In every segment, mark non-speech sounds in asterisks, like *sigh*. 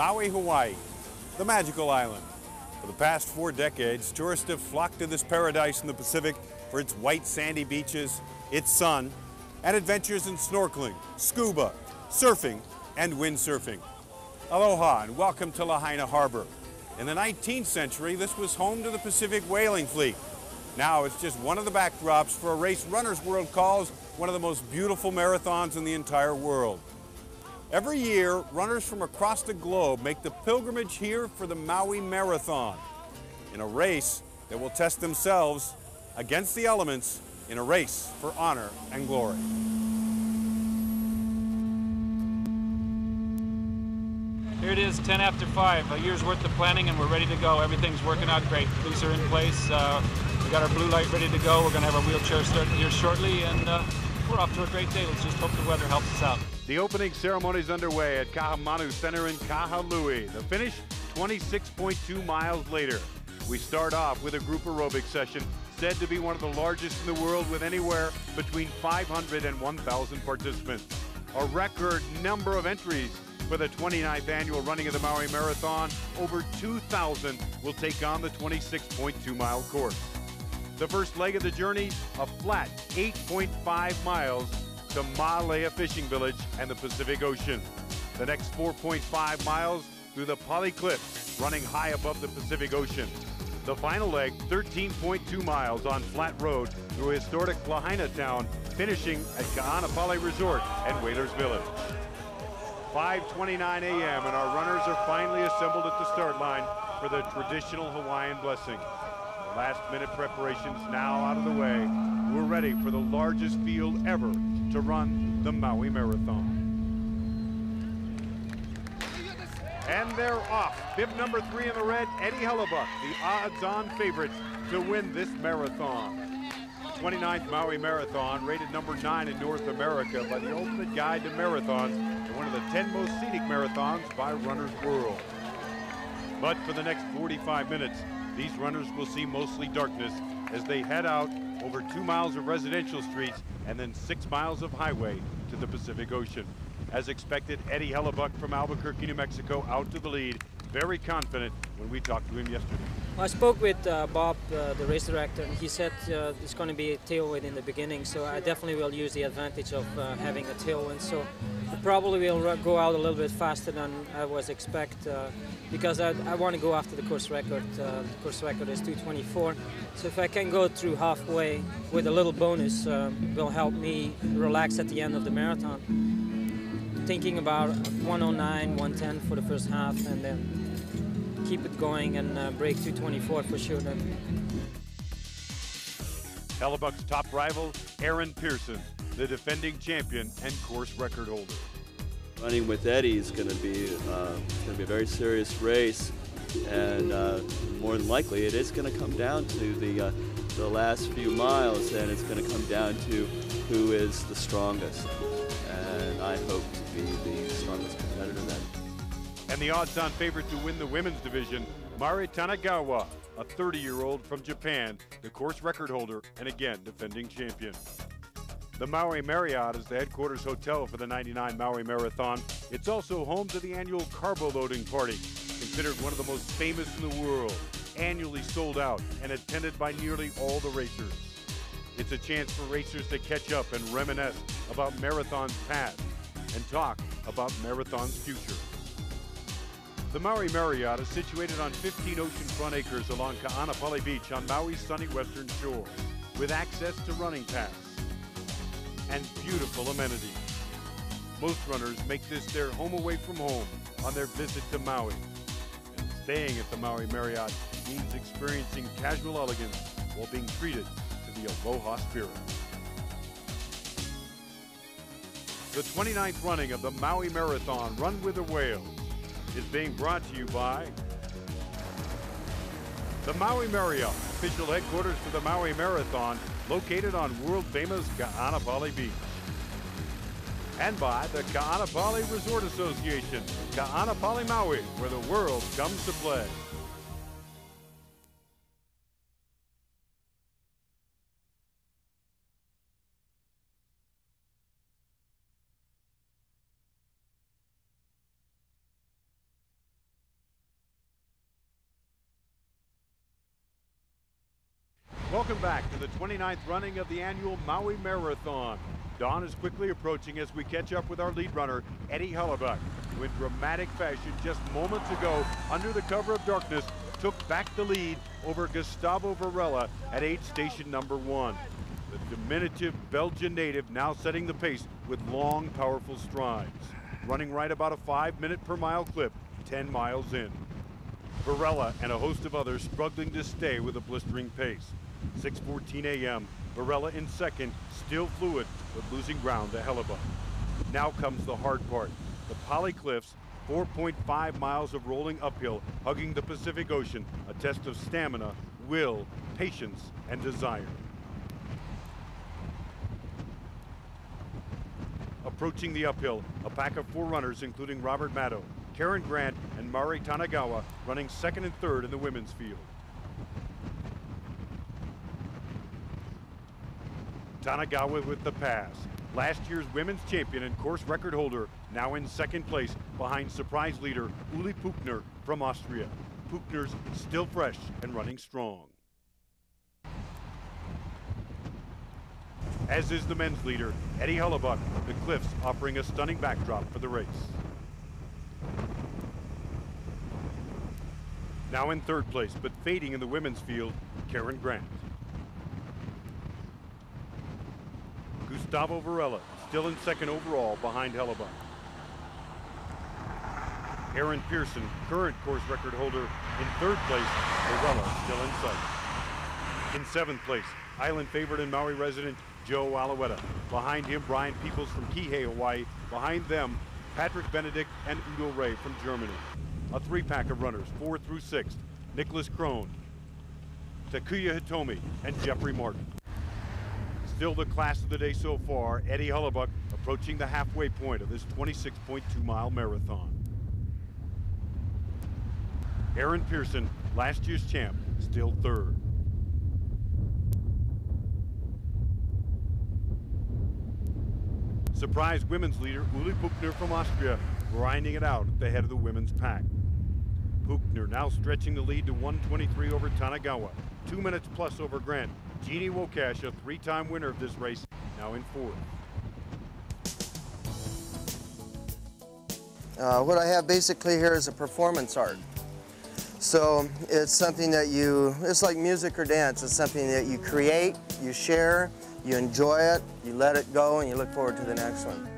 Maui, Hawaii, the magical island. For the past four decades, tourists have flocked to this paradise in the Pacific for its white sandy beaches, its sun, and adventures in snorkeling, scuba, surfing, and windsurfing. Aloha and welcome to Lahaina Harbor. In the 19th century, this was home to the Pacific whaling fleet. Now it's just one of the backdrops for a race Runner's World calls one of the most beautiful marathons in the entire world. Every year, runners from across the globe make the pilgrimage here for the Maui Marathon, in a race that will test themselves against the elements in a race for honor and glory. Here it is, 10 after 5, a year's worth of planning, and we're ready to go. Everything's working out great. Boots are in place. Uh, we got our blue light ready to go. We're going to have our wheelchair starting here shortly, and uh, we're off to a great day. Let's just hope the weather helps us out. The opening ceremony is underway at Kaahumanu Center in Kahului. The finish, 26.2 miles later. We start off with a group aerobic session said to be one of the largest in the world with anywhere between 500 and 1,000 participants. A record number of entries for the 29th annual running of the Maui Marathon. Over 2,000 will take on the 26.2 mile course. The first leg of the journey, a flat 8.5 miles to Maalaea Fishing Village and the Pacific Ocean. The next 4.5 miles through the Pali Cliffs, running high above the Pacific Ocean. The final leg, 13.2 miles on flat road through historic Lahaina town, finishing at Ka'anapali Resort and Whalers Village. 5.29 a.m. and our runners are finally assembled at the start line for the traditional Hawaiian blessing. Last minute preparations now out of the way. We're ready for the largest field ever to run the Maui Marathon. And they're off. Bib number three in the red, Eddie Hellebuyck, the odds-on favorite to win this marathon. 29th Maui Marathon, rated number nine in North America by the Ultimate Guide to Marathons and one of the 10 most scenic marathons by Runner's World. But for the next 45 minutes, these runners will see mostly darkness as they head out over two miles of residential streets and then six miles of highway to the Pacific Ocean. As expected, Eddie Hellebuyck from Albuquerque, New Mexico, out to the lead. Very confident when we talked to him yesterday. I spoke with uh, Bob, uh, the race director, and he said uh, it's going to be a tailwind in the beginning, so I definitely will use the advantage of uh, having a tailwind. So probably will go out a little bit faster than I was expect uh, because I, I want to go after the course record. Uh, the course record is 224, so if I can go through halfway with a little bonus, will help me relax at the end of the marathon. Thinking about 109, 110 for the first half, and then keep it going and uh, break 224 for sure. Then. Hellebuyck's top rival, Aaron Pearson, the defending champion and course record holder. Running with Eddie is going to be uh, going to be a very serious race, and uh, more than likely, it is going to come down to the uh, the last few miles, and it's going to come down to who is the strongest. And I hope to be the strongest competitor then and the odds-on favorite to win the women's division, Mari Tanigawa, a 30-year-old from Japan, the course record holder and again defending champion. The Maui Marriott is the headquarters hotel for the 99 Maui Marathon. It's also home to the annual carbo loading party, considered one of the most famous in the world, annually sold out and attended by nearly all the racers. It's a chance for racers to catch up and reminisce about marathon's past and talk about marathon's future. The Maui Marriott is situated on 15 oceanfront acres along Ka'anapali Beach on Maui's sunny western shore, with access to running paths and beautiful amenities. Most runners make this their home away from home on their visit to Maui. And staying at the Maui Marriott means experiencing casual elegance while being treated to the aloha spirit. The 29th running of the Maui Marathon Run with a Whales is being brought to you by the Maui Marriott, official headquarters for the Maui Marathon, located on world-famous Ka'anapali Beach. And by the Ka'anapali Resort Association, Ka'anapali Maui, where the world comes to play. 29th running of the annual Maui Marathon. Dawn is quickly approaching as we catch up with our lead runner, Eddie Hellebuyck, who in dramatic fashion just moments ago, under the cover of darkness, took back the lead over Gustavo Varela at aid station number one. The diminutive Belgian native now setting the pace with long, powerful strides, running right about a five minute per mile clip, 10 miles in. Varela and a host of others struggling to stay with a blistering pace. 6.14 a.m., Varela in second, still fluid, but losing ground to Hellebuyck. Now comes the hard part. The Pali Cliffs, 4.5 miles of rolling uphill, hugging the Pacific Ocean, a test of stamina, will, patience, and desire. Approaching the uphill, a pack of four runners, including Robert Matto, Karen Grant, and Mari Tanigawa, running second and third in the women's field. Tanigawa with the pass. Last year's women's champion and course record holder, now in second place behind surprise leader Uli Puchner from Austria. Puchner's still fresh and running strong. As is the men's leader, Eddie Hellebuyck, the Cliffs offering a stunning backdrop for the race. Now in third place, but fading in the women's field, Karen Grant. Gustavo Varela, still in second overall behind Hellebuyck. Aaron Pearson, current course record holder, in third place, Varela still in sight. In seventh place, island favorite and Maui resident Joe Alaweta. Behind him, Brian Peoples from Kihei, Hawaii. Behind them, Patrick Benedict and Udo Ray from Germany. A three-pack of runners, four through sixth. Nicholas Krohn, Takuya Hitomi, and Jeffrey Martin. Still the class of the day so far, Eddie Hellebuyck approaching the halfway point of this 26.2 mile marathon. Aaron Pearson, last year's champ, still third. Surprise women's leader Uli Puchner from Austria grinding it out at the head of the women's pack. Puchner now stretching the lead to 123 over Tanigawa. Two minutes plus over Grant. Jeannie Wokash, a three-time winner of this race, now in fourth. Uh, what I have basically here is a performance art. So it's something that you, it's like music or dance. It's something that you create, you share, you enjoy it, you let it go, and you look forward to the next one.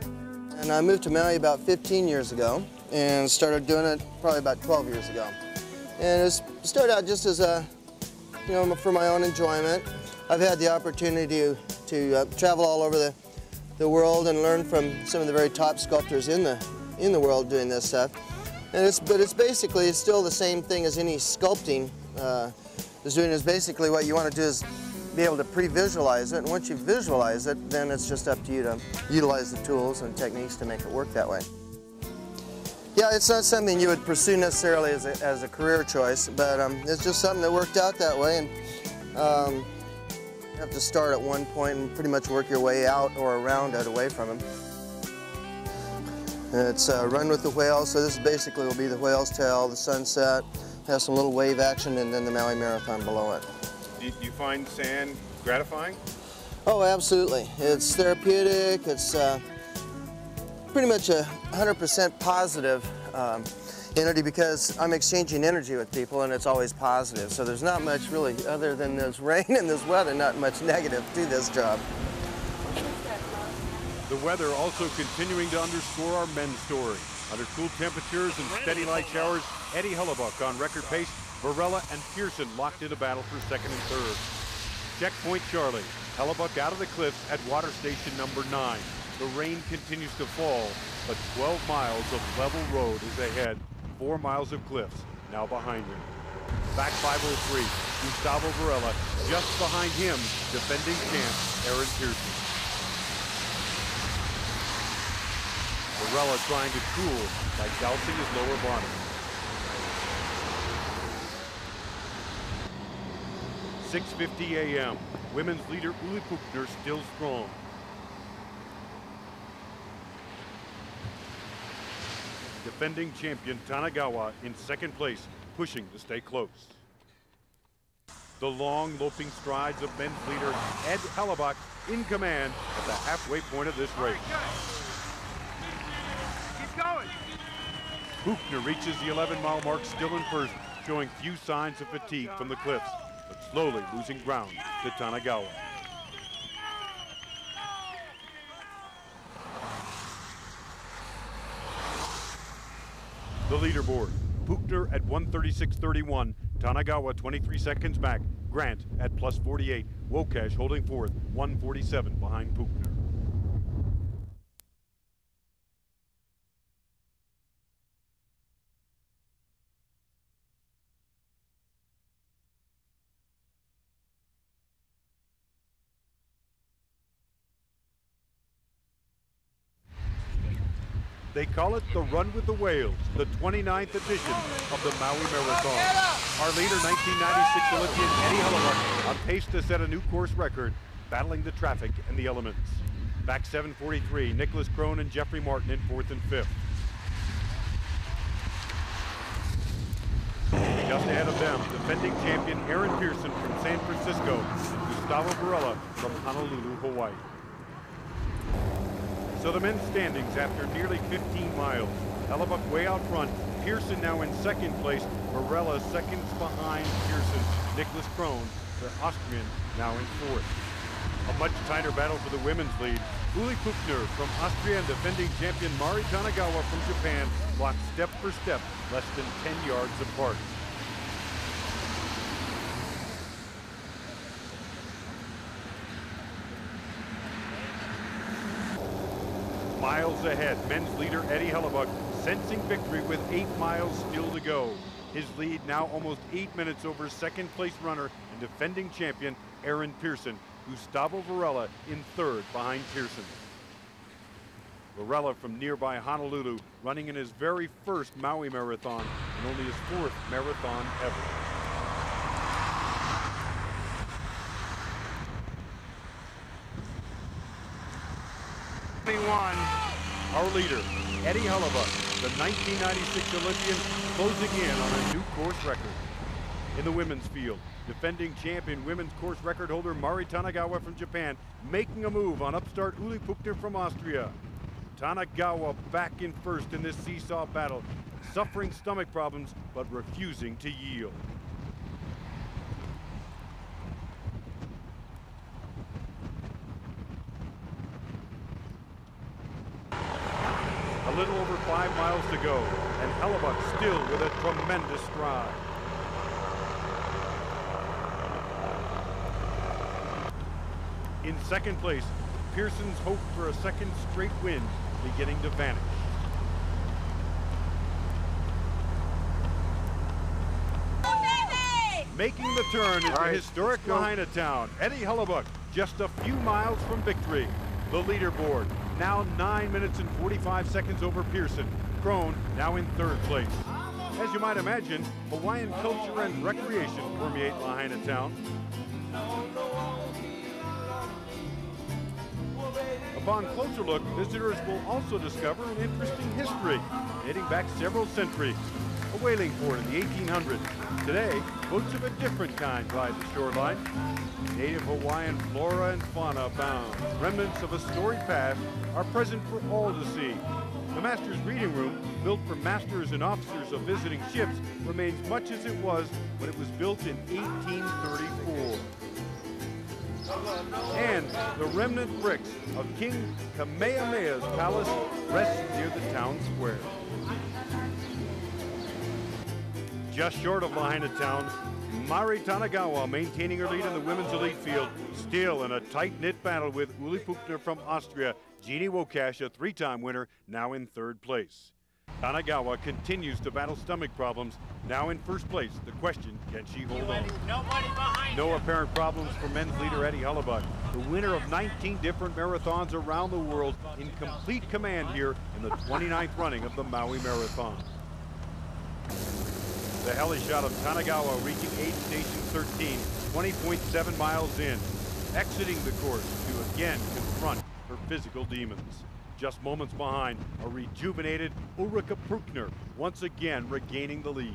And I moved to Maui about 15 years ago and started doing it probably about 12 years ago. And it started out just as a, you know, for my own enjoyment. I've had the opportunity to, to uh, travel all over the, the world and learn from some of the very top sculptors in the, in the world doing this stuff. And it's, but it's basically, it's still the same thing as any sculpting uh, is doing is basically what you want to do is be able to pre-visualize it. And once you visualize it, then it's just up to you to utilize the tools and techniques to make it work that way. Yeah, it's not something you would pursue necessarily as a, as a career choice, but um, it's just something that worked out that way. And um, have to start at one point and pretty much work your way out or around it away from them. It's uh, Run with the Whale, so this basically will be the whale's tail, the sunset, has some little wave action, and then the Maui Marathon below it. Do you find sand gratifying? Oh, absolutely. It's therapeutic. It's uh, pretty much a 100% positive um, entity because I'm exchanging energy with people and it's always positive. So there's not much really, other than this rain and this weather, not much negative to this job. The weather also continuing to underscore our men's story. Under cool temperatures and steady light showers, Eddie Hellebuyck on record pace Varela and Pearson locked in a battle for second and third. Checkpoint Charlie. Hellebuyck out of the cliffs at water station number nine. The rain continues to fall, but 12 miles of level road is ahead. Four miles of cliffs now behind him. Back 503, Gustavo Varela just behind him, defending champ Aaron Pearson. Varela trying to cool by dousing his lower body. 6.50 a.m. Women's leader Uli Puchner still strong. Defending champion Tanigawa in second place, pushing to stay close. the long loping strides of men's leader Ed Hellebuyck in command at the halfway point of this race. Keep going. Buchner reaches the 11-mile mark still in first, showing few signs of fatigue from the cliffs, but slowly losing ground to Tanigawa. The leaderboard, Buchner at 136.31, Tanigawa 23 seconds back, Grant at plus 48, Wokash holding fourth, 147 behind Buchner. They call it the Run with the Whales, the 29th edition of the Maui Marathon. Our leader, 1996 Olympian Eddie Hellebuyck, on pace to set a new course record, battling the traffic and the elements. Back 743, Nicholas Krohn and Jeffrey Martin in fourth and fifth. Just ahead of them, defending champion Aaron Pearson from San Francisco Gustavo Varela from Honolulu, Hawaii. So the men's standings after nearly 15 miles. Hellebuyck way out front. Pearson now in second place. Morella seconds behind Pearson. Nicholas Krohn, the Austrian, now in fourth. A much tighter battle for the women's lead. Uli Puchner from Austria and defending champion Mari Tanigawa from Japan walk step for step, less than 10 yards apart. Miles ahead. Men's leader Eddie Hellebuyck sensing victory with eight miles still to go. His lead now almost eight minutes over second place runner and defending champion Aaron Pearson. Gustavo Varela in third behind Pearson. Varela from nearby Honolulu running in his very first Maui Marathon and only his fourth marathon ever. One. Our leader, Eddie Hellebuyck, the 1996 Olympian, closing in on a new course record. In the women's field, defending champion women's course record holder Mari Tanigawa from Japan, making a move on upstart Uli Puchner from Austria. Tanigawa back in first in this seesaw battle, suffering stomach problems, but refusing to yield. A little over five miles to go, and Hellebuyck still with a tremendous stride. In second place, Pearson's hope for a second straight win beginning to vanish. Making the turn is the right, historic let's. Lahaina town. Eddie Hellebuyck, just a few miles from victory. The leaderboard, now 9 minutes and 45 seconds over Pearson. Krohn now in third place. As you might imagine, Hawaiian culture and recreation permeate Lahaina town. Upon closer look, visitors will also discover an interesting history dating back several centuries. A whaling port in the 1800s. Today, boats of a different kind glide the shoreline. Native Hawaiian flora and fauna abound. Remnants of a storied past are present for all to see. The Master's Reading Room, built for masters and officers of visiting ships, remains much as it was when it was built in 1834 and the remnant bricks of King Kamehameha's palace rest near the town square. Just short of Lahaina town, Mari Tanigawa maintaining her lead in the women's elite field, still in a tight-knit battle with Uli Puchner from Austria, Jeannie Wokash, a three-time winner, now in third place. Tanigawa continues to battle stomach problems, now in first place. The question, can she hold on? Nobody behind No apparent problems for men's leader Eddie Hellebuyck, the winner of 19 different marathons around the world, in complete command here in the 29th running of the Maui Marathon. The heli shot of Tanigawa reaching aid station 13, 20.7 miles in, exiting the course to again confront physical demons. Just moments behind, a rejuvenated Ulrika Bruckner once again regaining the lead.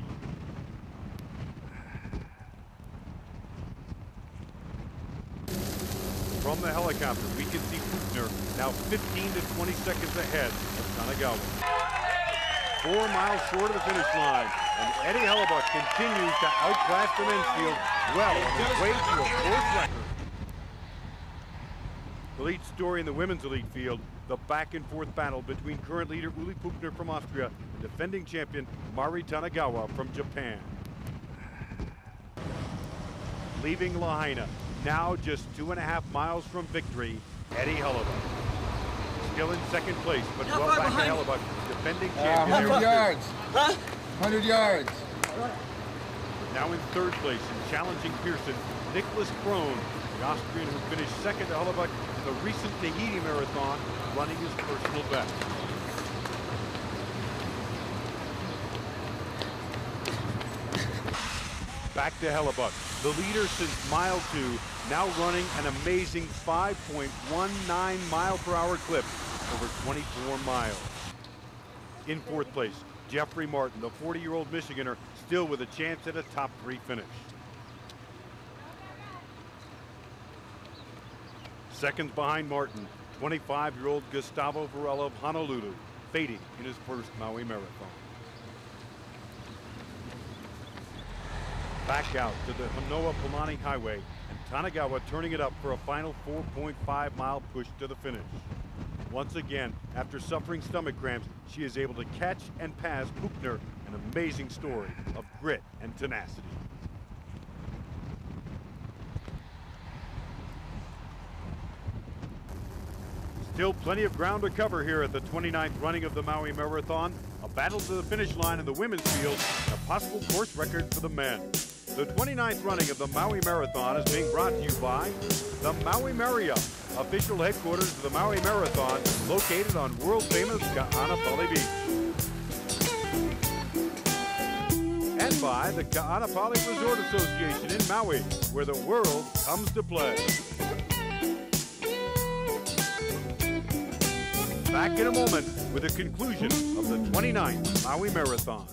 From the helicopter, we can see Puchner now 15 to 20 seconds ahead of Tanigawa. Four miles short of the finish line, and Eddie Hellebuyck continues to outclass the men's well on his way to a fourth record. The lead story in the women's elite field, the back and forth battle between current leader Uli Puchner from Austria and defending champion Mari Tanigawa from Japan. Leaving Lahaina, now just two and a half miles from victory, Eddie Hellebuyck. Still in second place, but How well back behind? to Hellebuyck, defending Uh, champion. 100 yards. Huh? 100 yards. Now in third place and challenging Pearson, Nicholas Krohn, the Austrian who finished second to Hellebuyck in the recent Tahiti Marathon, running his personal best. Back to Hellebuyck, the leader since mile two, now running an amazing 5.19 mile per hour clip over 24 miles. In fourth place, Jeffrey Martin, the 40-year-old Michiganer, still with a chance at a top three finish. Seconds behind Martin, 25-year-old Gustavo Varela of Honolulu, fading in his first Maui Marathon. Back out to the Honoapiilani Highway, and Tanigawa turning it up for a final 4.5 mile push to the finish. Once again, after suffering stomach cramps, she is able to catch and pass Puchner, an amazing story of grit and tenacity. Still plenty of ground to cover here at the 29th running of the Maui Marathon. A battle to the finish line in the women's field, and a possible course record for the men. The 29th running of the Maui Marathon is being brought to you by the Maui Marriott, official headquarters of the Maui Marathon, located on world-famous Ka'anapali Beach. And by the Ka'anapali Resort Association in Maui, where the world comes to play. Back in a moment with the conclusion of the 29th Maui Marathon.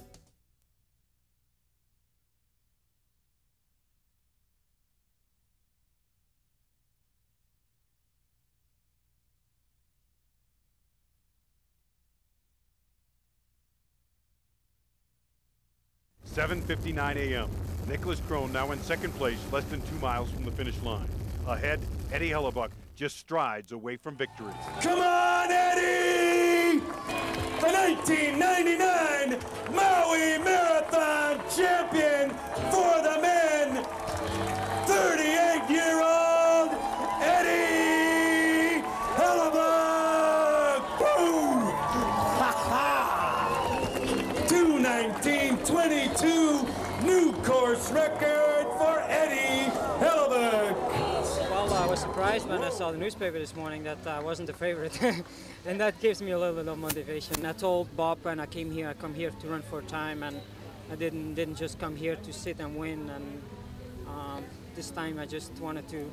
Seven fifty-nine a.m. Nicholas Krohn now in second place, less than two miles from the finish line. Ahead, Eddie Hellebuyck just strides away from victory. Come on, Eddie! The 1999 Maui Marathon champion for the men, 38-year-old Eddie Hellebuyck! Boom! Ha *laughs* ha! 219.22 new course record for Eddie Hellebuyck. Well, I was surprised when I saw the newspaper this morning that I wasn't the favorite, *laughs* and that gives me a little bit of motivation. I told Bob when I came here, I come here to run for time, and I didn't didn't just come here to sit and win. And um, this time, I just wanted to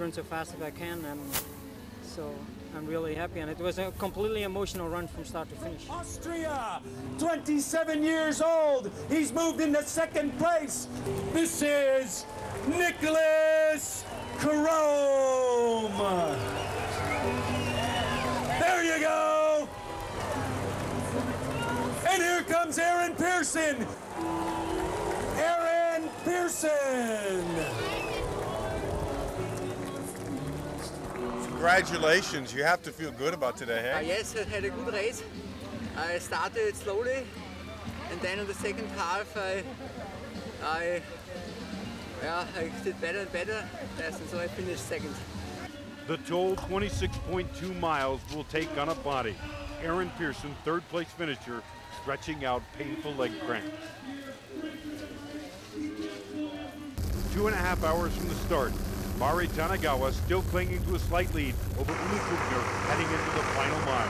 run so fast as I can, and so I'm really happy. And it was a completely emotional run from start to finish. Austria, 27 years old. He's moved into second place. This is Nicholas Karome. There you go. And here comes Aaron Pearson. Aaron Pearson. Congratulations. You have to feel good about today, Uh, yes, I had a good race. I started slowly, and then in the second half, I, I, yeah, I did better and better, and so I finished second. The toll 26.2 miles will take on a body. Aaron Pearson, third place finisher, stretching out painful leg cramps. Two and a half hours from the start, Mari Tanigawa still clinging to a slight lead over Uli Puchner heading into the final mile.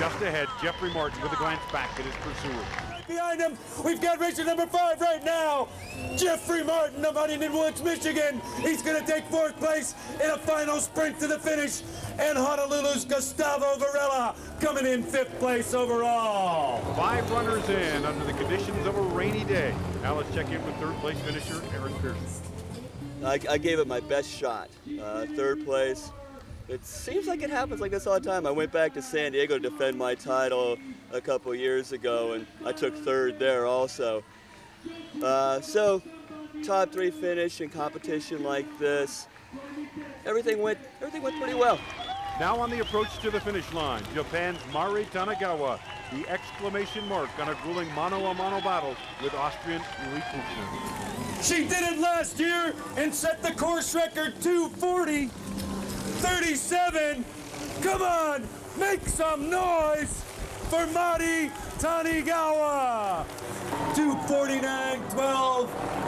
Just ahead, Jeffrey Martin with a glance back at his pursuer. Right behind him, we've got racer number five right now. Jeffrey Martin of Huntington Woods, Michigan. He's going to take fourth place in a final sprint to the finish. And Honolulu's Gustavo Varela coming in fifth place overall. Five runners in under the conditions of a rainy day. Now let's check in with third place finisher Aaron Pearson. I, I gave it my best shot. Uh, third place. It seems like it happens like this all the time. I went back to San Diego to defend my title a couple years ago, and I took third there also. Uh, so, top three finish in competition like this. Everything went, everything went pretty well. Now on the approach to the finish line, Japan's Mari Tanigawa, the exclamation mark on a grueling mano-a-mano battle with Austrian Uli Puchner. She did it last year and set the course record 240 37. Come on, make some noise for Mari Tanigawa. 249 12.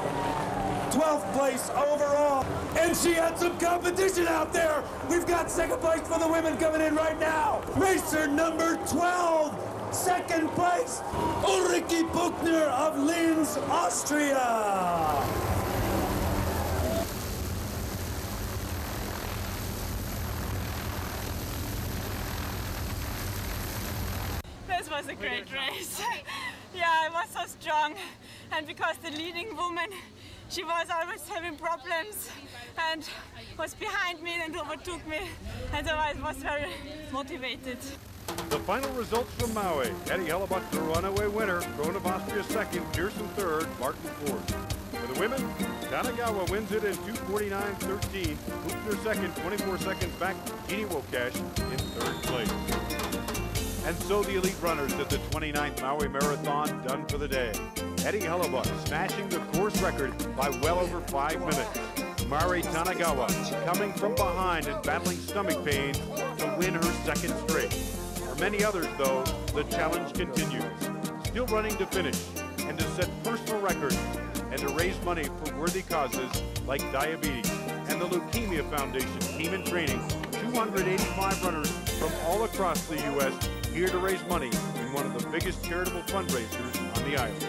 12th place overall. And she had some competition out there. We've got second place for the women coming in right now. Racer number 12, second place, Ulrike Buchner of Linz, Austria. This was a great race. *laughs* yeah, I was so strong. And because the leading woman, she was always having problems and was behind me and overtook me. And so I was very motivated. The final results from Maui. Eddie Hellebuyck, the runaway winner. Krohn of Austria second. Pearson third. Martin fourth. For the women, Tanigawa wins it in 249.13. Buchner second, 24 seconds back. Jeannie Wokash in third place. And so the elite runners at the 29th Maui Marathon done for the day. Eddie Hellebuyck smashing the course record by well over five minutes. Mari Tanigawa coming from behind and battling stomach pain to win her second straight. For many others, though, the challenge continues. Still running to finish and to set personal records and to raise money for worthy causes like diabetes and the Leukemia Foundation team in training. 285 runners from all across the U.S. here to raise money in one of the biggest charitable fundraisers on the island.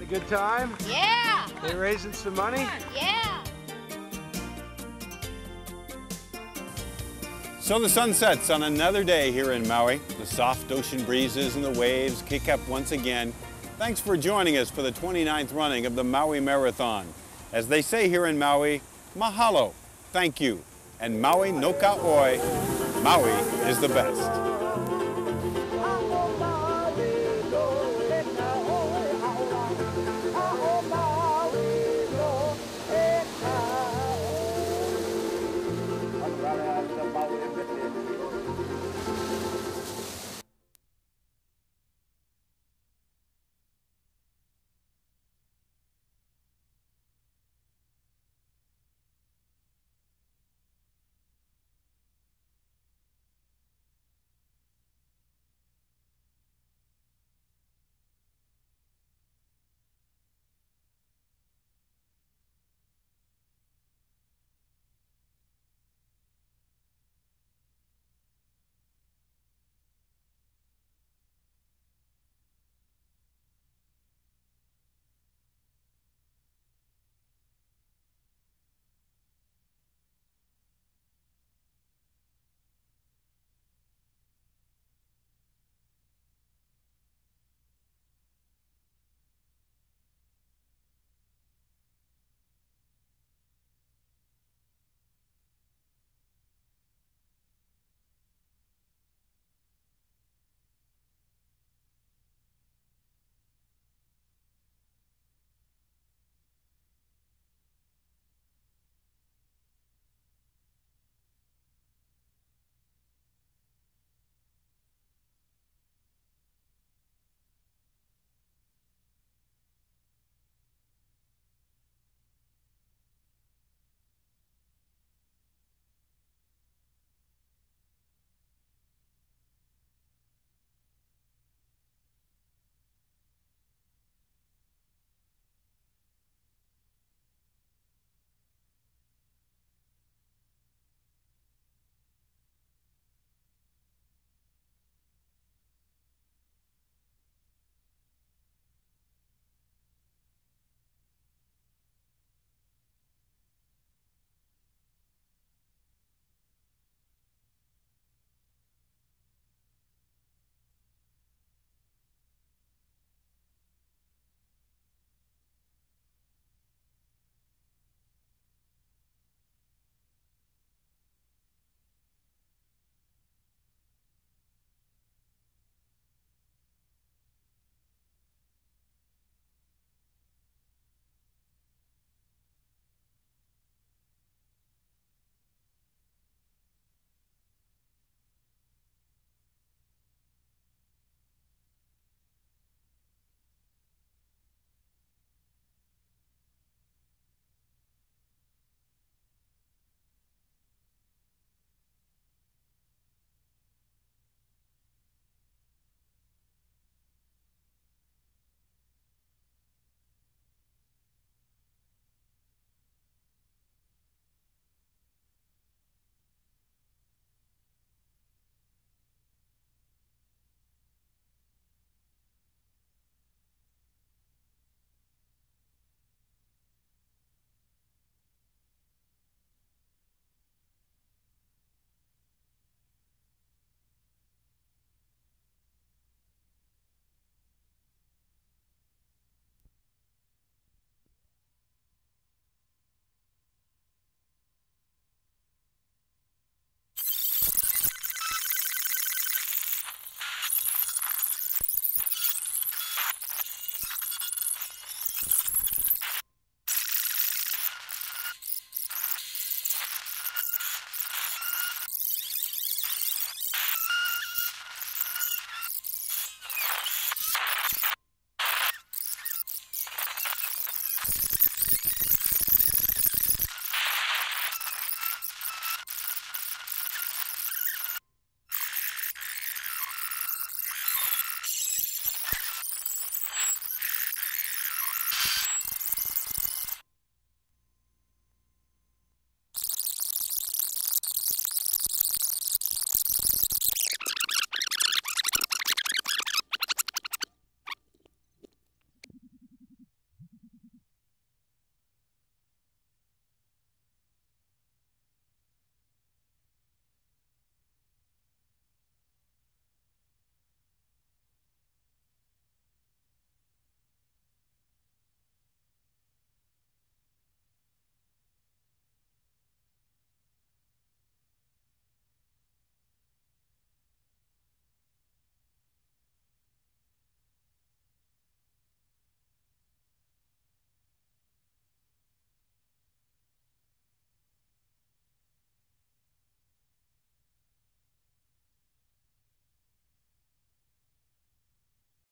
A good time? Yeah. They raising some money? Yeah. So the sun sets on another day here in Maui. The soft ocean breezes and the waves kick up once again. Thanks for joining us for the 29th running of the Maui Marathon. As they say here in Maui, mahalo, thank you. And Maui no ka oi, Maui is the best.